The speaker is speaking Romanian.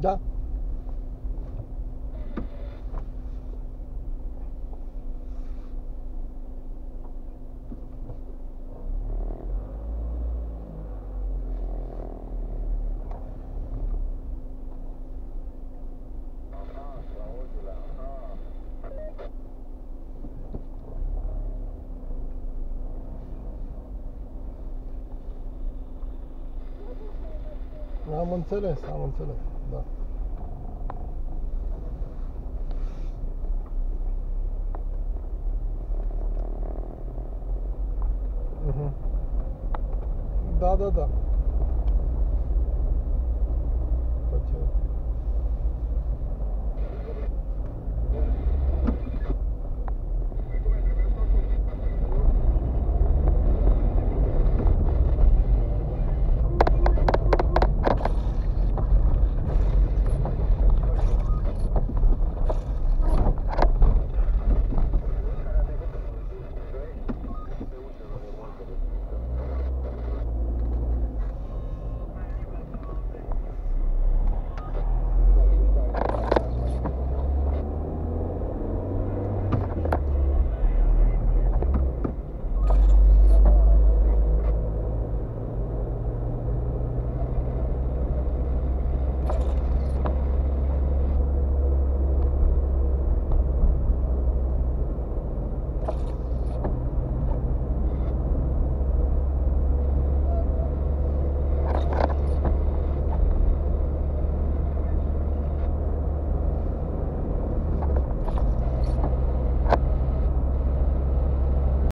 Da. Am înțeles, am înțeles, da. Mhm. Da, da, da.